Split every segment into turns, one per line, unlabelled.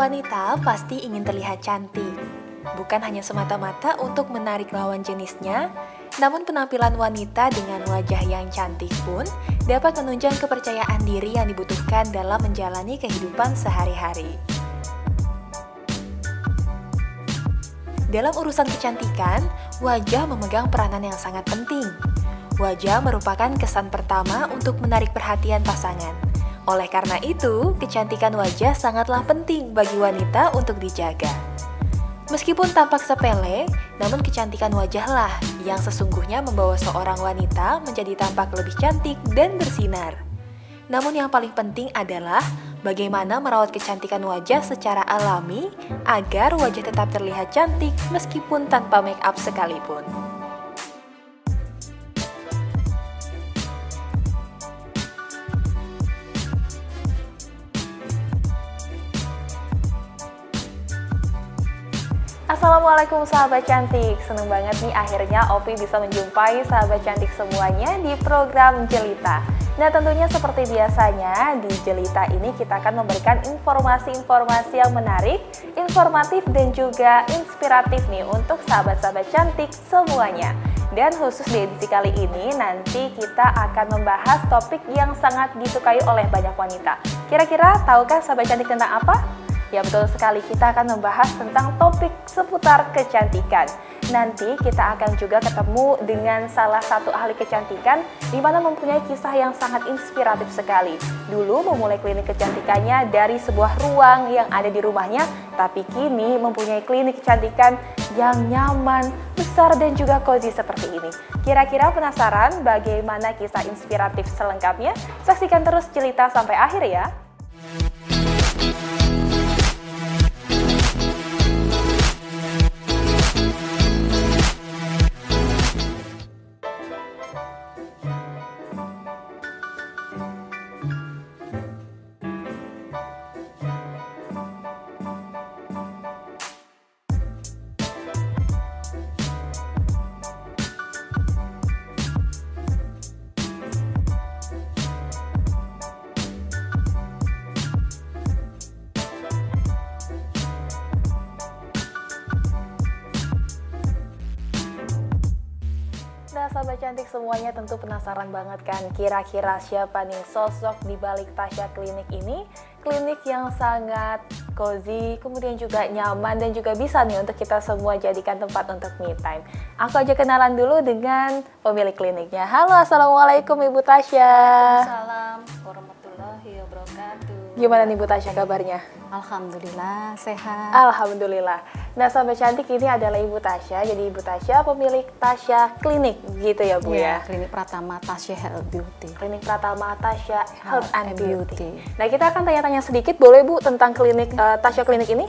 Wanita pasti ingin terlihat cantik. Bukan hanya semata-mata untuk menarik lawan jenisnya, namun penampilan wanita dengan wajah yang cantik pun dapat menunjang kepercayaan diri yang dibutuhkan dalam menjalani kehidupan sehari-hari. Dalam urusan kecantikan, wajah memegang peranan yang sangat penting. Wajah merupakan kesan pertama untuk menarik perhatian pasangan. Oleh karena itu, kecantikan wajah sangatlah penting bagi wanita untuk dijaga. Meskipun tampak sepele, namun kecantikan wajahlah yang sesungguhnya membawa seorang wanita menjadi tampak lebih cantik dan bersinar. Namun yang paling penting adalah bagaimana merawat kecantikan wajah secara alami agar wajah tetap terlihat cantik meskipun tanpa make up sekalipun. Assalamualaikum sahabat cantik. Seneng banget nih akhirnya Opi bisa menjumpai sahabat cantik semuanya di program Jelita. Nah tentunya seperti biasanya di Jelita ini kita akan memberikan informasi-informasi yang menarik Informatif dan juga inspiratif nih untuk sahabat-sahabat cantik semuanya. Dan khusus di edisi kali ini nanti kita akan membahas topik yang sangat disukai oleh banyak wanita. Kira-kira tahukah sahabat cantik tentang apa? Ya betul sekali, kita akan membahas tentang topik seputar kecantikan. Nanti kita akan juga ketemu dengan salah satu ahli kecantikan di mana mempunyai kisah yang sangat inspiratif sekali. Dulu memulai klinik kecantikannya dari sebuah ruang yang ada di rumahnya, tapi kini mempunyai klinik kecantikan yang nyaman, besar dan juga cozy seperti ini. Kira-kira penasaran bagaimana kisah inspiratif selengkapnya? Saksikan terus cerita sampai akhir ya. Semuanya tentu penasaran banget kan kira-kira siapa nih sosok di balik Tasya Klinik ini? Klinik yang sangat cozy, kemudian juga nyaman dan juga bisa nih untuk kita semua jadikan tempat untuk me time. Aku aja kenalan dulu dengan pemilik kliniknya. Halo, Assalamualaikum Ibu Tasya.
Salam.
Gimana nih Bu Tasya kabarnya?
Alhamdulillah sehat.
Alhamdulillah. Nah, sahabat cantik ini adalah Ibu Tasya. Jadi Ibu Tasya pemilik Tasya Klinik gitu ya Bu ya.
Iya, Klinik Pratama Tasya Health Beauty.
Klinik Pratama Tasya Health
Health
and
and
Beauty.
Beauty.
Nah, kita akan tanya-tanya sedikit boleh Bu tentang klinik eh, Tasya Klinik ini?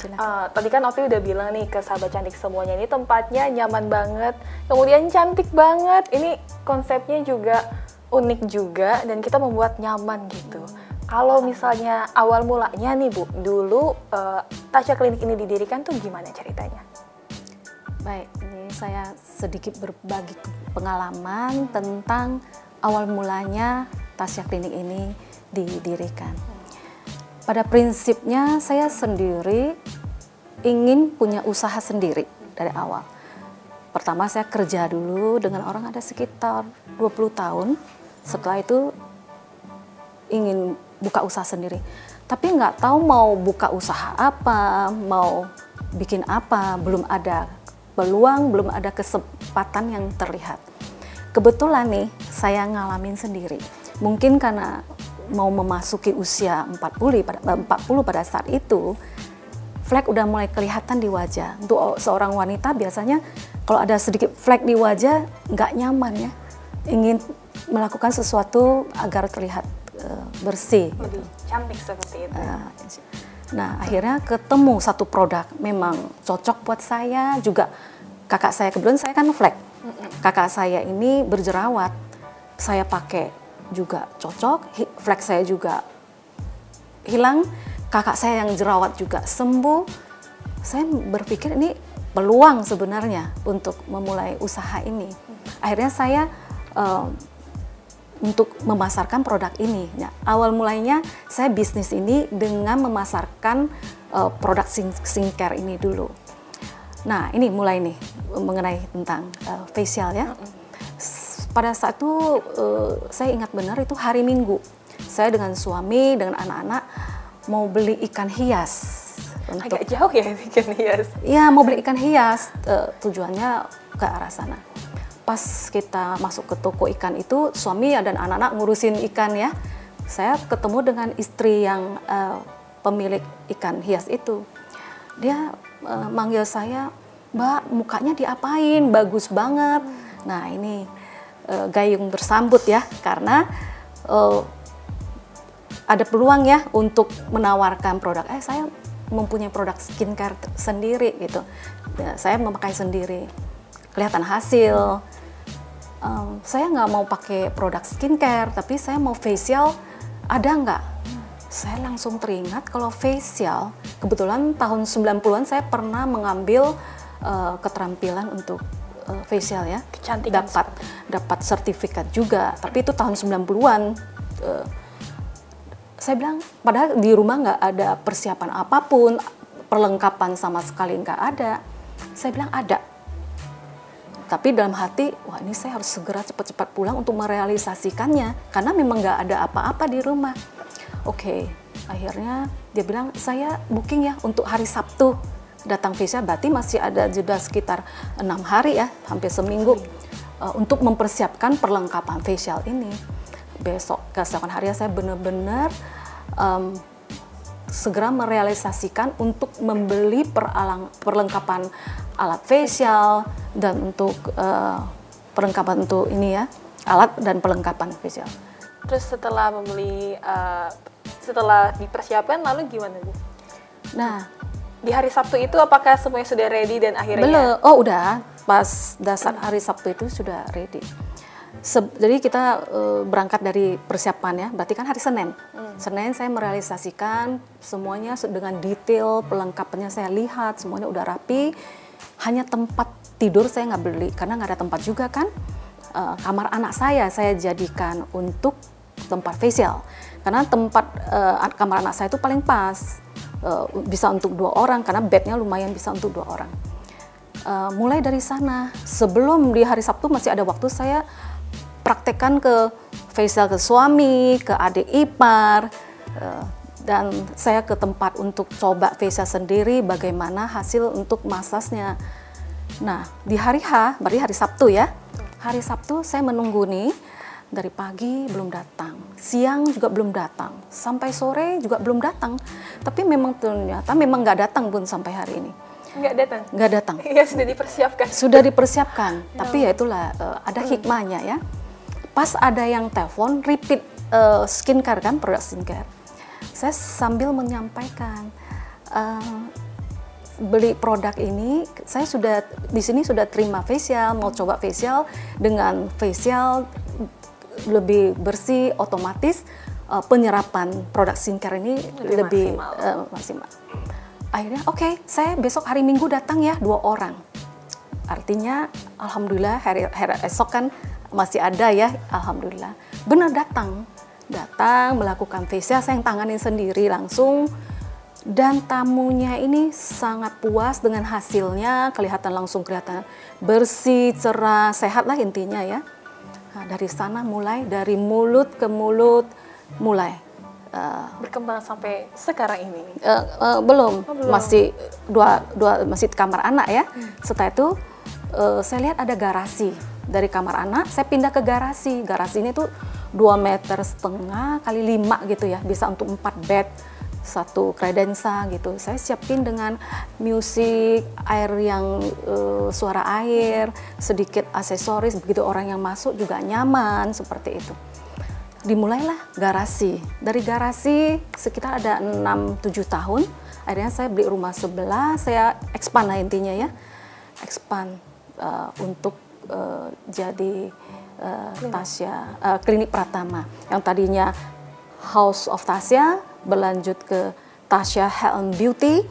Eh, tadi kan Opi udah bilang nih ke sahabat cantik semuanya ini tempatnya nyaman banget, kemudian cantik banget. Ini konsepnya juga unik juga dan kita membuat nyaman gitu. Kalau misalnya awal mulanya nih Bu, dulu eh, Tasya Klinik ini didirikan tuh gimana ceritanya?
Baik, ini saya sedikit berbagi pengalaman tentang awal mulanya Tasya Klinik ini didirikan. Pada prinsipnya saya sendiri ingin punya usaha sendiri dari awal. Pertama saya kerja dulu dengan orang ada sekitar 20 tahun. Setelah itu ingin buka usaha sendiri. Tapi nggak tahu mau buka usaha apa, mau bikin apa, belum ada peluang, belum ada kesempatan yang terlihat. Kebetulan nih saya ngalamin sendiri. Mungkin karena mau memasuki usia 40 pada 40 pada saat itu, flek udah mulai kelihatan di wajah. Untuk seorang wanita biasanya kalau ada sedikit flek di wajah nggak nyaman ya. Ingin melakukan sesuatu agar terlihat eh, bersih.
Lebih cantik seperti itu.
Nah, Nah, akhirnya ketemu satu produk memang cocok buat saya juga kakak saya kebetulan saya kan flek. Kakak saya ini berjerawat. Saya pakai juga cocok, flek saya juga hilang. Kakak saya yang jerawat juga sembuh. Saya berpikir ini peluang sebenarnya untuk memulai usaha ini. Akhirnya saya eh, untuk memasarkan produk ini. Nah, awal mulainya saya bisnis ini dengan memasarkan uh, produk skincare ini dulu. Nah, ini mulai nih mengenai tentang uh, facial ya. Pada saat itu uh, saya ingat benar itu hari Minggu. Saya dengan suami dengan anak-anak mau beli ikan hias.
Untuk, Agak jauh ya ikan hias.
Iya, mau beli ikan hias. Uh, tujuannya ke arah sana pas kita masuk ke toko ikan itu suami dan anak-anak ngurusin ikan ya. Saya ketemu dengan istri yang uh, pemilik ikan hias itu. Dia uh, manggil saya mbak mukanya diapain? Bagus banget. Nah ini uh, gayung bersambut ya karena uh, ada peluang ya untuk menawarkan produk. Eh saya mempunyai produk skincare sendiri gitu. Ya, saya memakai sendiri kelihatan hasil um, saya nggak mau pakai produk skincare, tapi saya mau facial, ada nggak? Saya langsung teringat kalau facial, kebetulan tahun 90-an saya pernah mengambil uh, keterampilan untuk uh, facial ya.
Kecantikan.
Dapat dapat sertifikat juga, tapi itu tahun 90-an. Uh, saya bilang, padahal di rumah nggak ada persiapan apa pun, perlengkapan sama sekali nggak ada. Saya bilang ada, tapi dalam hati wah ini saya harus segera cepat-cepat pulang untuk merealisasikannya karena memang nggak ada apa-apa di rumah. Oke okay, akhirnya dia bilang saya booking ya untuk hari Sabtu. Datang visa berarti masih ada jeda sekitar enam hari ya hampir seminggu uh, untuk mempersiapkan perlengkapan facial ini. Besok keesokan hari saya benar-benar um, segera merealisasikan untuk membeli peralang, perlengkapan alat facial dan untuk uh, perlengkapan untuk ini ya alat dan perlengkapan facial.
Terus setelah membeli uh, setelah dipersiapkan lalu gimana bu?
Nah
di hari Sabtu itu apakah semuanya sudah ready dan akhirnya?
Belum. Oh udah pas dasar hari Sabtu itu sudah ready. Se jadi kita uh, berangkat dari persiapan ya, berarti kan hari Senin. Hmm. Senin saya merealisasikan semuanya dengan detail, pelengkapannya saya lihat, semuanya udah rapi. Hanya tempat tidur saya nggak beli karena nggak ada tempat juga kan. Uh, kamar anak saya saya jadikan untuk tempat facial karena tempat uh, kamar anak saya itu paling pas uh, bisa untuk dua orang karena bednya lumayan bisa untuk dua orang. Uh, mulai dari sana sebelum di hari Sabtu masih ada waktu saya praktekkan ke facial ke suami, ke adik ipar, eh, dan saya ke tempat untuk coba facial sendiri bagaimana hasil untuk masasnya. Nah, di hari H, berarti hari Sabtu ya. Hari Sabtu saya menunggu nih dari pagi belum datang, siang juga belum datang, sampai sore juga belum datang. Tapi memang ternyata memang nggak datang pun sampai hari ini.
Nggak datang?
Nggak datang.
Ya sudah dipersiapkan.
Sudah dipersiapkan, tapi ya itulah uh, ada hmm. hikmahnya ya pas ada yang telepon repeat uh, skincare kan produk skincare saya sambil menyampaikan uh, beli produk ini. Saya sudah di sini sudah terima facial mau coba facial. Dengan facial lebih bersih otomatis uh, penyerapan produk skincare ini lebih, lebih maksimal. Uh, maksimal. Akhirnya oke okay, saya besok hari minggu datang ya dua orang. Artinya alhamdulillah hari, hari esok kan masih ada ya, alhamdulillah. Benar datang, datang melakukan facial, saya yang tanganin sendiri langsung. Dan tamunya ini sangat puas dengan hasilnya, kelihatan langsung kelihatan bersih, cerah, sehat lah intinya ya. Nah, dari sana mulai dari mulut ke mulut mulai
uh, berkembang sampai sekarang ini?
Uh, uh, belum. Oh, belum, masih dua dua masih kamar anak ya. Hmm. Setelah itu uh, saya lihat ada garasi dari kamar anak saya pindah ke garasi. Garasi ini tuh dua meter setengah kali lima gitu ya bisa untuk empat bed satu kredensa gitu. Saya siapin dengan musik air yang uh, suara air sedikit aksesoris begitu orang yang masuk juga nyaman seperti itu. Dimulailah garasi. Dari garasi sekitar ada 6-7 tahun akhirnya saya beli rumah sebelah saya expand lah intinya ya. Expand uh, untuk uh, jadi uh, Tasya uh, klinik Pratama yang tadinya House of Tasya berlanjut ke Tasya Health and Beauty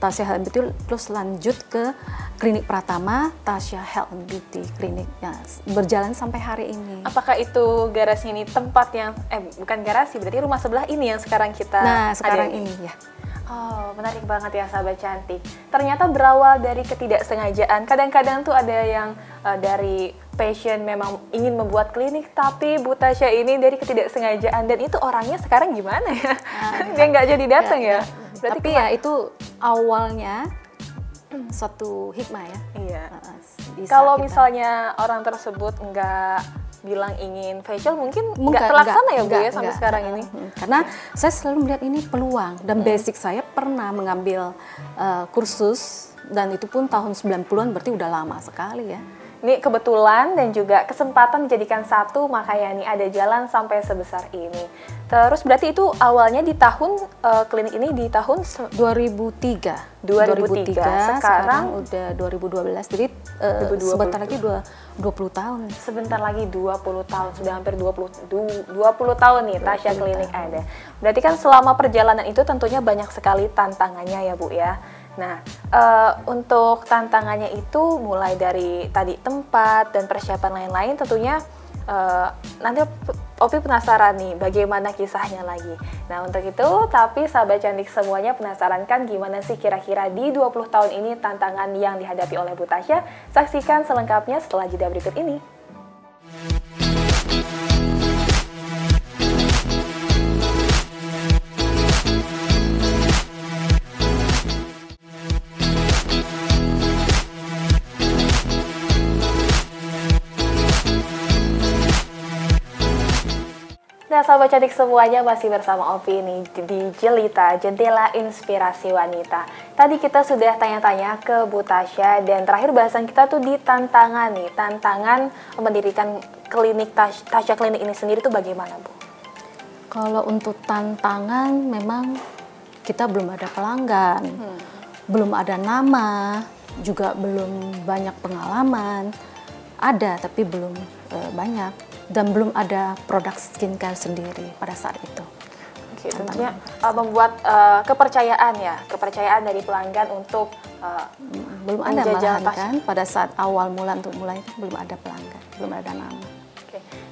Tasya Health and Beauty terus lanjut ke klinik Pratama Tasya Health and Beauty klinik ya berjalan sampai hari ini.
Apakah itu garasi ini tempat yang eh bukan garasi berarti rumah sebelah ini yang sekarang kita
Nah sekarang
ada?
ini ya.
Oh, menarik banget ya sahabat cantik. Ternyata berawal dari ketidaksengajaan. Kadang-kadang tuh ada yang uh, dari passion memang ingin membuat klinik, tapi Bu Tasya ini dari ketidaksengajaan dan itu orangnya sekarang gimana ya? Dia nggak jadi datang ya?
Berarti Tapi ya itu awalnya suatu hikmah ya.
Iya.
Bisa
Kalau
kita-
misalnya orang tersebut nggak bilang ingin facial, mungkin nggak terlaksana
enggak,
ya Bu ya sampai
enggak.
sekarang ini?
Hmm, Karena saya selalu melihat ini peluang dan basic saya pernah mengambil uh, kursus dan itu pun tahun 90-an berarti udah lama sekali ya.
Ini kebetulan dan juga kesempatan dijadikan satu makanya nih ada jalan sampai sebesar ini. Terus berarti itu awalnya di tahun eh, klinik ini di tahun se-
2003.
2003, sekarang
udah 2012. Jadi uh,
2020.
sebentar lagi dua, 20 tahun.
sebentar lagi 20 tahun sudah hampir 20 du- 20 tahun nih Tasya Klinik ada. Berarti kan selama perjalanan itu tentunya banyak sekali tantangannya ya Bu ya. Nah, eh, untuk tantangannya itu mulai dari tadi tempat dan persiapan lain-lain tentunya eh, nanti Opi penasaran nih bagaimana kisahnya lagi. Nah, untuk itu tapi sahabat cantik semuanya penasaran kan gimana sih kira-kira di 20 tahun ini tantangan yang dihadapi oleh Bu Tasya? Saksikan selengkapnya setelah jeda berikut ini. Nah, sahabat cantik semuanya masih bersama Opi nih di Jelita, Jendela Inspirasi Wanita. Tadi kita sudah tanya-tanya ke Bu Tasya dan terakhir bahasan kita tuh di tantangan nih, tantangan mendirikan klinik Tas- Tasya Klinik ini sendiri tuh bagaimana, Bu?
Kalau untuk tantangan memang kita belum ada pelanggan, belum ada nama, juga belum banyak pengalaman. Ada tapi belum eh, banyak dan belum ada produk skincare sendiri pada saat itu.
Oke, tentunya uh, membuat uh, kepercayaan ya, kepercayaan dari pelanggan untuk uh,
Belum ada malahan kan pada saat awal mula untuk mulai belum ada pelanggan, belum ada nama.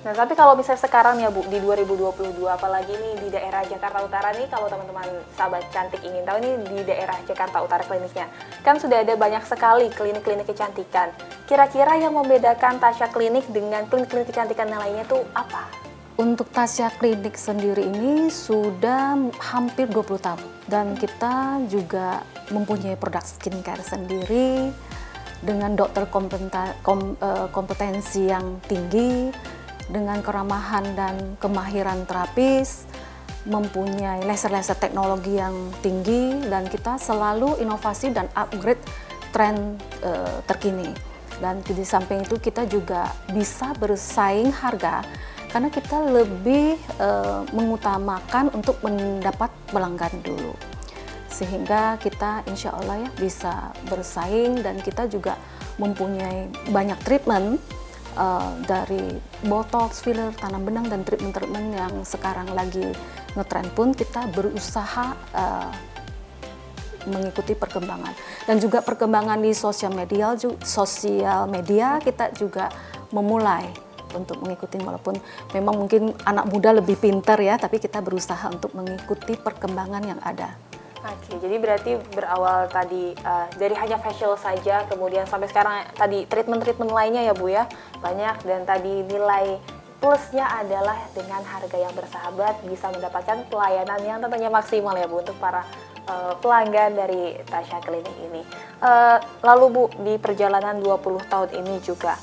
Nah, tapi kalau misalnya sekarang ya Bu, di 2022 apalagi nih di daerah Jakarta Utara nih kalau teman-teman sahabat cantik ingin tahu nih di daerah Jakarta Utara kliniknya. Kan sudah ada banyak sekali klinik-klinik kecantikan. Kira-kira yang membedakan Tasya Klinik dengan klinik-klinik kecantikan yang lainnya tuh apa?
Untuk Tasya Klinik sendiri ini sudah hampir 20 tahun dan kita juga mempunyai produk skincare sendiri dengan dokter eh, kompetensi yang tinggi dengan keramahan dan kemahiran terapis mempunyai laser-laser teknologi yang tinggi dan kita selalu inovasi dan upgrade tren eh, terkini. Dan di samping itu kita juga bisa bersaing harga karena kita lebih eh, mengutamakan untuk mendapat pelanggan dulu. Sehingga kita insya Allah ya bisa bersaing dan kita juga mempunyai banyak treatment eh, dari botox, filler, tanam benang dan treatment-treatment yang sekarang lagi ngetren pun kita berusaha eh, mengikuti perkembangan dan juga perkembangan di sosial media sosial media kita juga memulai untuk mengikuti walaupun memang mungkin anak muda lebih pintar ya tapi kita berusaha untuk mengikuti perkembangan yang ada.
Oke, jadi berarti berawal tadi uh, dari hanya facial saja, kemudian sampai sekarang tadi treatment-treatment lainnya ya Bu ya, banyak dan tadi nilai plusnya adalah dengan harga yang bersahabat bisa mendapatkan pelayanan yang tentunya maksimal ya Bu untuk para uh, pelanggan dari Tasya Klinik ini. Uh, lalu Bu, di perjalanan 20 tahun ini juga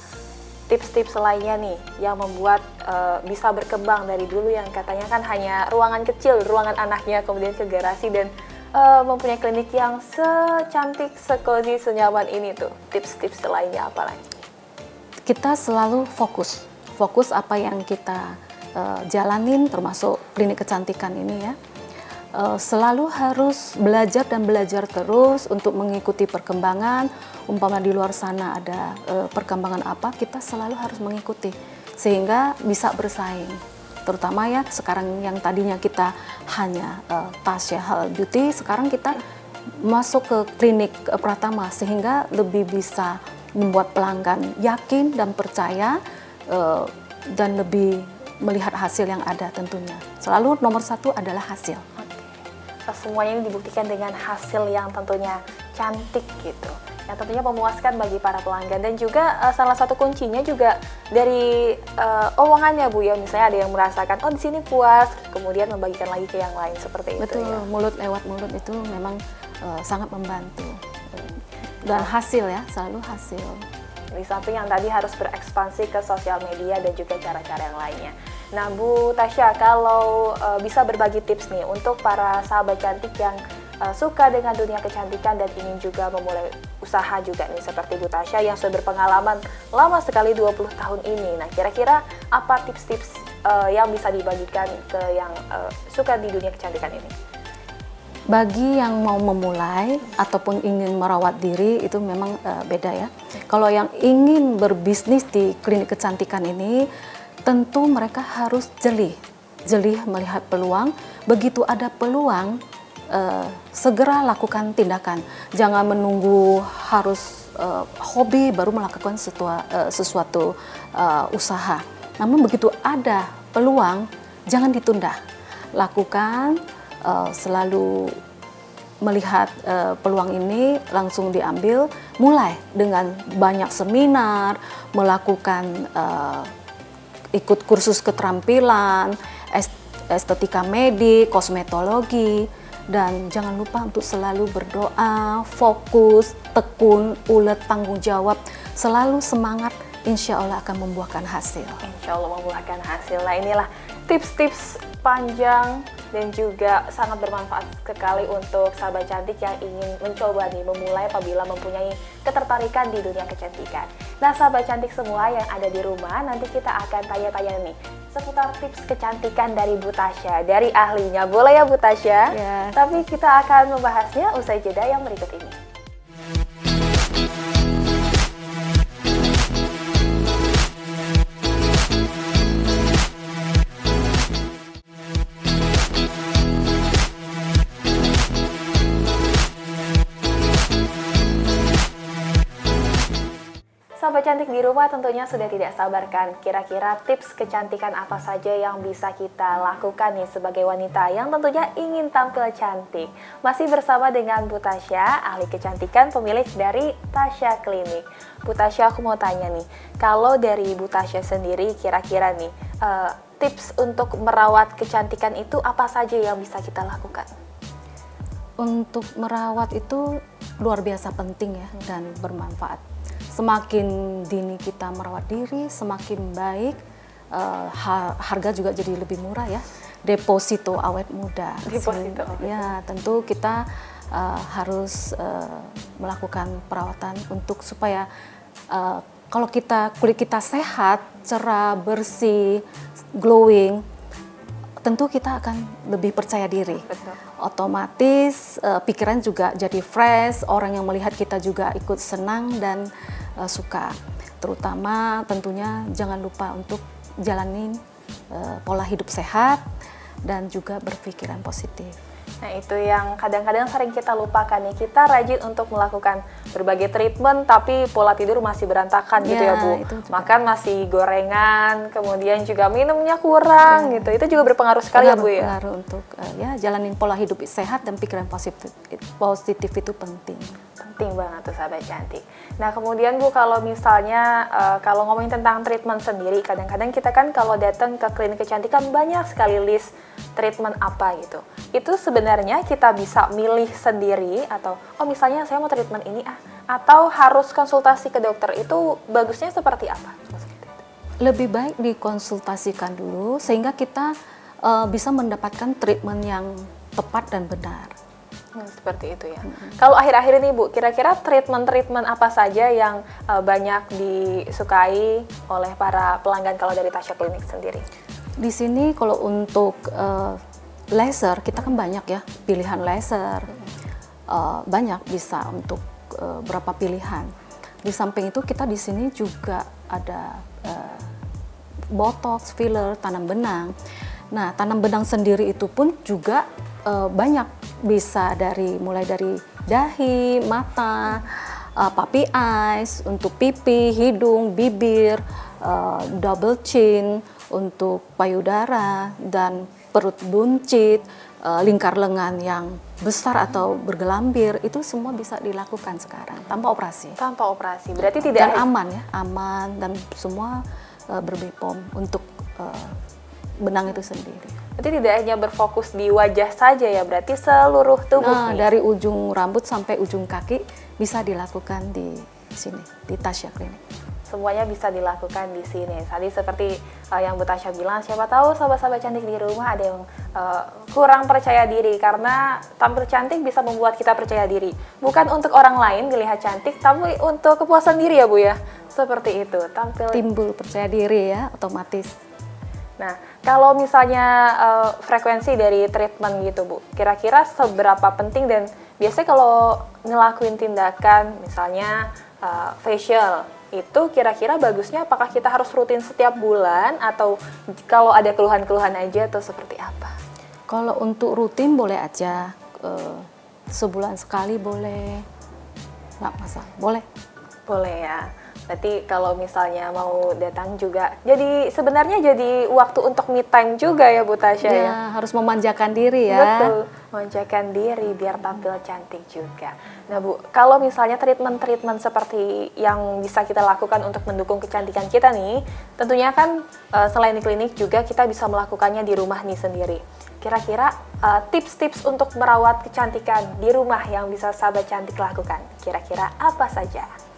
tips-tips lainnya nih yang membuat uh, bisa berkembang dari dulu yang katanya kan hanya ruangan kecil, ruangan anaknya kemudian ke garasi dan uh, mempunyai klinik yang secantik, sekozi, senyaman ini tuh. Tips-tips lainnya apa lagi?
Kita selalu fokus, fokus apa yang kita eh, jalanin termasuk klinik kecantikan ini ya. Eh, selalu harus belajar dan belajar terus untuk mengikuti perkembangan. Umpama di luar sana ada perkembangan apa, kita selalu harus mengikuti sehingga bisa bersaing. Terutama ya sekarang yang tadinya kita hanya eh, Tasya Hal Beauty, sekarang kita masuk ke klinik Pratama sehingga lebih bisa membuat pelanggan yakin dan percaya uh, dan lebih melihat hasil yang ada tentunya. Selalu nomor satu adalah hasil.
Semuanya ini dibuktikan dengan hasil yang tentunya cantik gitu yang tentunya memuaskan bagi para pelanggan dan juga uh, salah satu kuncinya juga dari uh, omongannya Bu ya misalnya ada yang merasakan oh di sini puas kemudian membagikan lagi ke yang lain seperti
Betul,
itu ya.
mulut lewat mulut itu memang uh, sangat membantu dan hasil ya selalu hasil.
Di samping yang tadi harus berekspansi ke sosial media dan juga cara-cara yang lainnya. Nah Bu Tasya kalau uh, bisa berbagi tips nih untuk para sahabat cantik yang uh, suka dengan dunia kecantikan dan ingin juga memulai usaha juga nih seperti Bu Tasya yang sudah berpengalaman lama sekali 20 tahun ini. Nah, kira-kira apa tips-tips uh, yang bisa dibagikan ke yang uh, suka di dunia kecantikan ini?
Bagi yang mau memulai ataupun ingin merawat diri itu memang uh, beda ya. Kalau yang ingin berbisnis di klinik kecantikan ini tentu mereka harus jeli, jeli melihat peluang. Begitu ada peluang uh, segera lakukan tindakan. Jangan menunggu harus uh, hobi baru melakukan setua, uh, sesuatu uh, usaha. Namun begitu ada peluang, jangan ditunda. Lakukan uh, selalu melihat uh, peluang ini langsung diambil, mulai dengan banyak seminar, melakukan uh, ikut kursus keterampilan, estetika medik, kosmetologi, dan jangan lupa untuk selalu berdoa, fokus, tekun, ulet, tanggung jawab, selalu semangat, insya Allah akan membuahkan hasil.
Insya Allah membuahkan hasil. Nah inilah tips-tips panjang dan juga sangat bermanfaat sekali untuk sahabat cantik yang ingin mencoba nih memulai apabila mempunyai ketertarikan di dunia kecantikan. Nah sahabat cantik semua yang ada di rumah nanti kita akan tanya-tanya nih seputar tips kecantikan dari Bu Tasya, dari ahlinya. Boleh ya Bu Tasya?
Ya.
Tapi kita akan membahasnya usai jeda yang berikut ini. Cantik di rumah tentunya sudah tidak sabarkan kira-kira tips kecantikan apa saja yang bisa kita lakukan nih sebagai wanita yang tentunya ingin tampil cantik. Masih bersama dengan Bu Tasya, ahli kecantikan pemilik dari Tasya Klinik. Bu Tasya aku mau tanya nih, kalau dari Bu Tasya sendiri kira-kira nih uh, tips untuk merawat kecantikan itu apa saja yang bisa kita lakukan?
Untuk merawat itu luar biasa penting ya dan bermanfaat semakin dini kita merawat diri, semakin baik, uh, harga juga jadi lebih murah ya. Deposito awet muda.
Deposito.
ya, tentu kita uh, harus uh, melakukan perawatan untuk supaya uh, kalau kita kulit kita sehat, cerah, bersih, glowing, tentu kita akan lebih percaya diri.
Betul.
Otomatis uh, pikiran juga jadi fresh, orang yang melihat kita juga ikut senang dan uh, suka. Terutama tentunya jangan lupa untuk jalanin uh, pola hidup sehat dan juga berpikiran positif.
Nah itu yang kadang-kadang sering kita lupakan nih, kita rajin untuk melakukan berbagai treatment tapi pola tidur masih berantakan ya, gitu ya Bu. Makan masih gorengan, kemudian juga minumnya kurang ya. gitu. Itu juga berpengaruh sekali
pengaruh,
ya Bu ya.
Pengaruh untuk uh, ya jalanin pola hidup sehat dan pikiran positif positif itu penting
penting banget tuh sahabat cantik. Nah kemudian Bu kalau misalnya uh, kalau ngomongin tentang treatment sendiri, kadang-kadang kita kan kalau datang ke klinik kecantikan banyak sekali list treatment apa gitu. Itu sebenarnya kita bisa milih sendiri atau oh misalnya saya mau treatment ini ah atau harus konsultasi ke dokter itu bagusnya seperti apa?
Lebih baik dikonsultasikan dulu sehingga kita uh, bisa mendapatkan treatment yang tepat dan benar.
Hmm, seperti itu ya. Hmm. Kalau akhir-akhir ini Bu, kira-kira treatment-treatment apa saja yang uh, banyak disukai oleh para pelanggan kalau dari Tasya Klinik sendiri?
Di sini kalau untuk uh, laser kita kan banyak ya pilihan laser, uh, banyak bisa untuk uh, berapa pilihan. Di samping itu kita di sini juga ada uh, botox, filler, tanam benang. Nah, tanam benang sendiri itu pun juga uh, banyak bisa dari mulai dari dahi, mata, uh, puppy eyes, untuk pipi, hidung, bibir, uh, double chin, untuk payudara dan perut buncit, uh, lingkar lengan yang besar atau bergelambir itu semua bisa dilakukan sekarang tanpa operasi.
Tanpa operasi, berarti tidak
dan aman ya, aman dan semua uh, berbepom untuk uh, benang itu sendiri.
Berarti tidak hanya berfokus di wajah saja ya, berarti seluruh tubuh.
Nah, nih. dari ujung rambut sampai ujung kaki bisa dilakukan di sini di Tasya Klinik
semuanya bisa dilakukan di sini. Tadi seperti uh, yang Bu Tasya bilang, siapa tahu sahabat-sahabat cantik di rumah ada yang uh, kurang percaya diri karena tampil cantik bisa membuat kita percaya diri. Bukan untuk orang lain dilihat cantik, tapi untuk kepuasan diri ya Bu ya. Seperti itu, tampil
timbul percaya diri ya otomatis.
Nah, kalau misalnya uh, frekuensi dari treatment gitu Bu, kira-kira seberapa penting dan biasanya kalau ngelakuin tindakan misalnya uh, facial itu kira-kira bagusnya apakah kita harus rutin setiap bulan atau kalau ada keluhan-keluhan aja atau seperti apa?
Kalau untuk rutin boleh aja e, sebulan sekali boleh nggak masalah boleh.
Boleh ya. Berarti kalau misalnya mau datang juga, jadi sebenarnya jadi waktu untuk me time juga ya Bu Tasya ya?
ya? harus memanjakan diri ya.
Betul, memanjakan diri biar tampil cantik juga. Nah Bu, kalau misalnya treatment-treatment seperti yang bisa kita lakukan untuk mendukung kecantikan kita nih, tentunya kan uh, selain di klinik juga kita bisa melakukannya di rumah nih sendiri. Kira-kira uh, tips-tips untuk merawat kecantikan di rumah yang bisa sahabat cantik lakukan, kira-kira apa saja?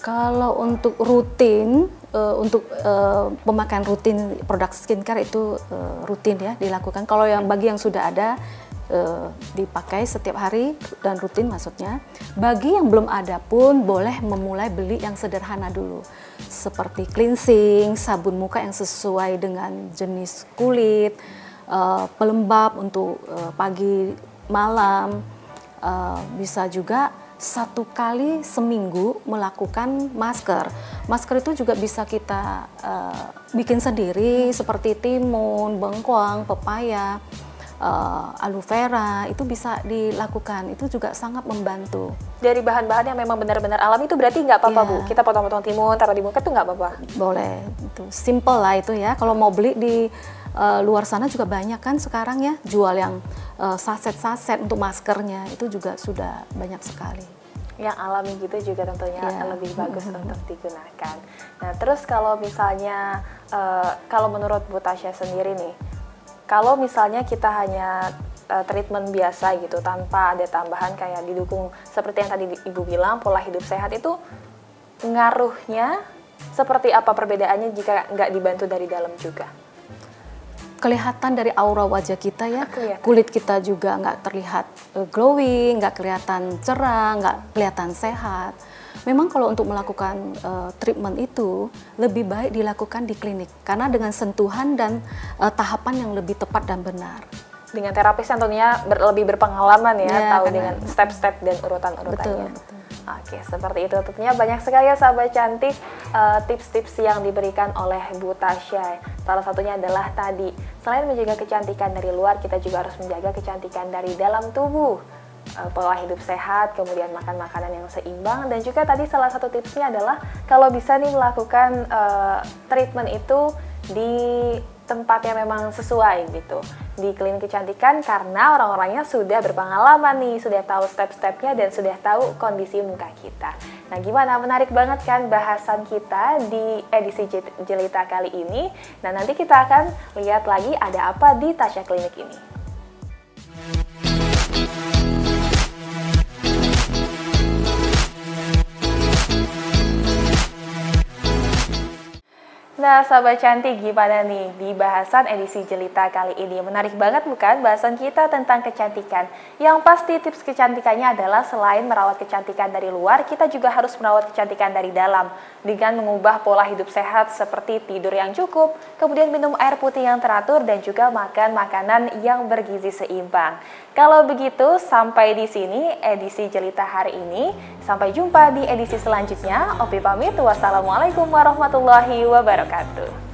Kalau untuk rutin, uh, untuk uh, pemakaian rutin produk skincare itu uh, rutin ya dilakukan. Kalau yang bagi yang sudah ada uh, dipakai setiap hari dan rutin maksudnya. Bagi yang belum ada pun boleh memulai beli yang sederhana dulu. Seperti cleansing, sabun muka yang sesuai dengan jenis kulit, uh, pelembab untuk uh, pagi malam, uh, bisa juga satu kali seminggu melakukan masker. Masker itu juga bisa kita uh, bikin sendiri seperti timun, bengkoang, pepaya, uh, aloe vera itu bisa dilakukan. Itu juga sangat membantu.
Dari bahan-bahan yang memang benar-benar alami itu berarti nggak apa-apa yeah. bu? Kita potong-potong timun, taruh di muka itu nggak apa-apa?
Boleh, itu simple lah itu ya. Kalau mau beli di uh, luar sana juga banyak kan sekarang ya jual yang Eh, saset-saset uh, untuk maskernya itu juga sudah banyak sekali.
Yang alami gitu juga tentunya yeah. lebih bagus mm -hmm. untuk digunakan. Nah terus kalau misalnya uh, kalau menurut Bu Tasya sendiri nih, kalau misalnya kita hanya uh, treatment biasa gitu tanpa ada tambahan kayak didukung seperti yang tadi Ibu bilang pola hidup sehat itu ngaruhnya seperti apa perbedaannya jika nggak dibantu dari dalam juga?
Kelihatan dari aura wajah kita ya, kulit kita juga nggak terlihat uh, glowing, nggak kelihatan cerah, nggak kelihatan sehat. Memang kalau untuk melakukan uh, treatment itu lebih baik dilakukan di klinik karena dengan sentuhan dan uh, tahapan yang lebih tepat dan benar.
Dengan terapis tentunya ber, lebih berpengalaman ya, ya tahu dengan step-step dan urutan-urutannya. Betul, betul. Oke, seperti itu. Tentunya banyak sekali ya sahabat cantik eh, tips-tips uh, yang diberikan oleh Bu Tasya. Salah satunya adalah tadi, selain menjaga kecantikan dari luar, kita juga harus menjaga kecantikan dari dalam tubuh. Uh, pola hidup sehat, kemudian makan makanan yang seimbang, dan juga tadi salah satu tipsnya adalah kalau bisa nih melakukan uh, treatment itu di tempat yang memang sesuai gitu di klinik kecantikan karena orang-orangnya sudah berpengalaman nih, sudah tahu step-stepnya dan sudah tahu kondisi muka kita. Nah gimana, menarik banget kan bahasan kita di edisi Jelita kali ini. Nah nanti kita akan lihat lagi ada apa di Tasya Klinik ini. Nah, sahabat cantik, gimana nih di bahasan edisi Jelita kali ini? Menarik banget bukan bahasan kita tentang kecantikan? Yang pasti tips kecantikannya adalah selain merawat kecantikan dari luar, kita juga harus merawat kecantikan dari dalam dengan mengubah pola hidup sehat seperti tidur yang cukup, kemudian minum air putih yang teratur dan juga makan makanan yang bergizi seimbang. Kalau begitu, sampai di sini edisi Jelita hari ini. Sampai jumpa di edisi selanjutnya. Opi pamit. Wassalamualaikum warahmatullahi wabarakatuh.